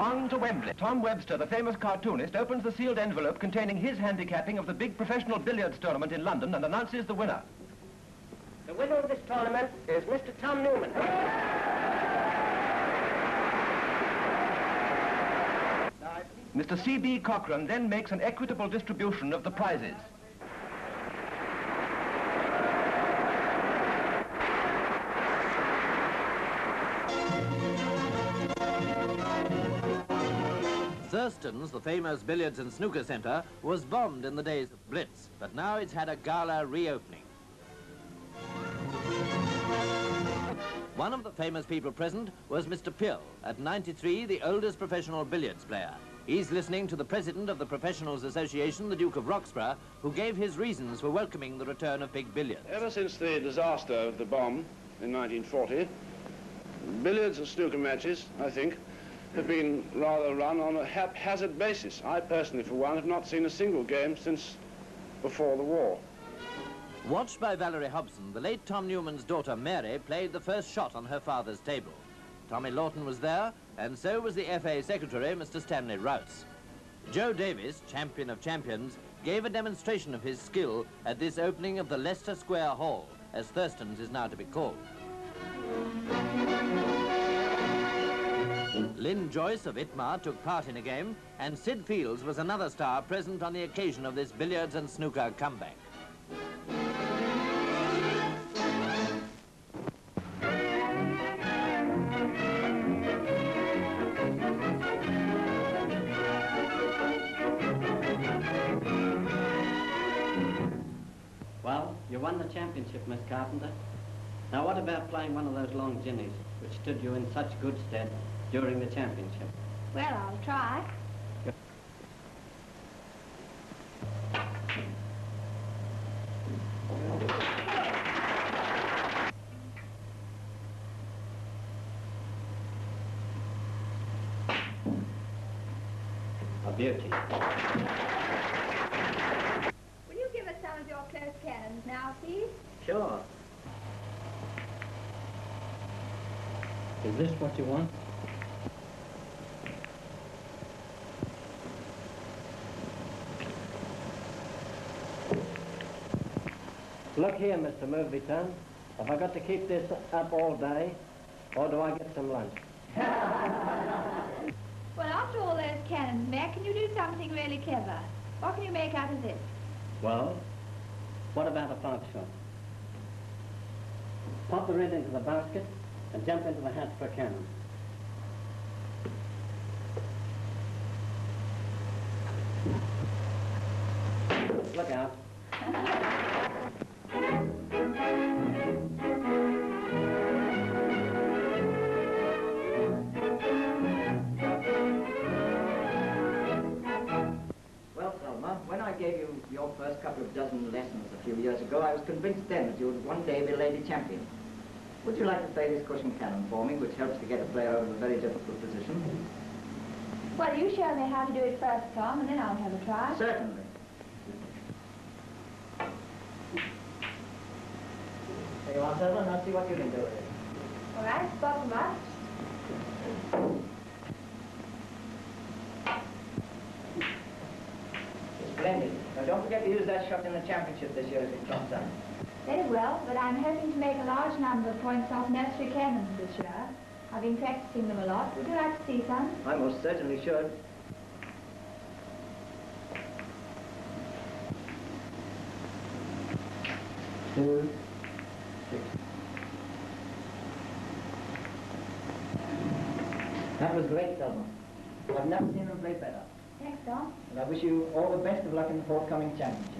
On to Wembley. Tom Webster, the famous cartoonist, opens the sealed envelope containing his handicapping of the big professional billiards tournament in London and announces the winner. The winner of this tournament is Mr. Tom Newman. Mr. C.B. Cochran then makes an equitable distribution of the prizes. The famous billiards and snooker centre, was bombed in the days of Blitz, but now it's had a gala reopening. One of the famous people present was Mr. Peall, at 93, the oldest professional billiards player. He's listening to the president of the Professionals Association, the Duke of Roxburghe, who gave his reasons for welcoming the return of big billiards. Ever since the disaster of the bomb in 1940, billiards and snooker matches, I think, have been rather run on a haphazard basis. I personally, for one, have not seen a single game since before the war. Watched by Valerie Hobson, the late Tom Newman's daughter Mary played the first shot on her father's table. Tommy Lawton was there, and so was the FA secretary, Mr. Stanley Rous. Joe Davis, champion of champions, gave a demonstration of his skill at this opening of the Leicester Square Hall, as Thurston's is now to be called. Lind Joyce of ITMA took part in a game, and Sid Fields was another star present on the occasion of this billiards and snooker comeback. Well, you won the championship, Miss Carpenter. Now, what about playing one of those long jennies, which stood you in such good stead during the championship? Well, I'll try. A beauty. Will you give us some of your close cannons now, please? Sure. Is this what you want? Look here, Mr. Movebyton. Have I got to keep this up all day, or do I get some lunch? Well, after all those cannons, Mac, can you do something really clever? What can you make out of this? Well, what about a five shot? Pop the red into the basket and jump into the hat for a cannon. Look out. your first couple of dozen lessons a few years ago, I was convinced then that you would one day be a lady champion. Would you like to play this cushion cannon for me, which helps to get a player out of a very difficult position? Well, you show me how to do it first, Tom, and then I'll have a try. Certainly. There you are, Thelma. Now see what you can do with it. All right, bottom up. Splendid. Now, don't forget to use that shot in the championship this year as it comes up. Very well, but I'm hoping to make a large number of points off nursery cannons this year. I've been practicing them a lot. Would you like to see some? I most certainly should. Two, six. That was great, Thelma. I've never seen them play better. Thanks. And I wish you all the best of luck in the forthcoming championship.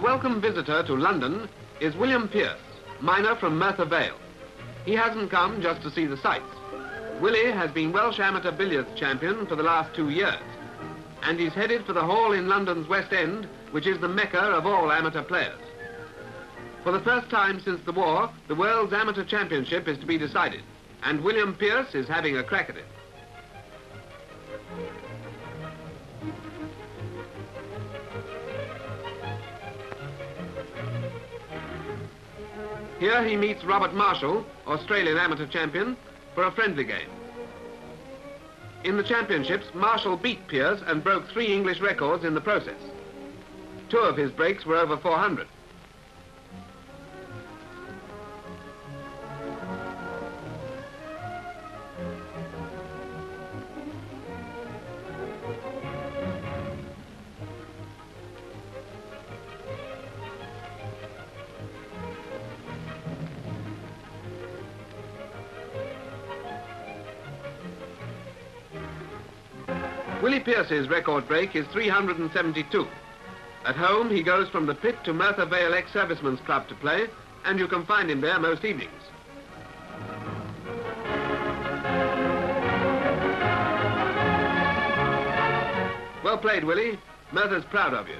Welcome visitor to London is William Pierce, miner from Merthyr Vale. He hasn't come just to see the sights. Willie has been Welsh amateur billiards champion for the last two years, and he's headed for the hall in London's West End, which is the mecca of all amateur players. For the first time since the war, the World's Amateur Championship is to be decided, and William Pierce is having a crack at it. Here he meets Robert Marshall, Australian amateur champion, for a friendly game. In the championships, Marshall beat Pierce and broke three English records in the process. Two of his breaks were over 400. Willie Pierce's record break is 372. At home, he goes from the pit to Merthyr Vale ex-servicemen's club to play, and you can find him there most evenings. Well played, Willie. Merthyr's proud of you,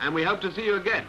and we hope to see you again.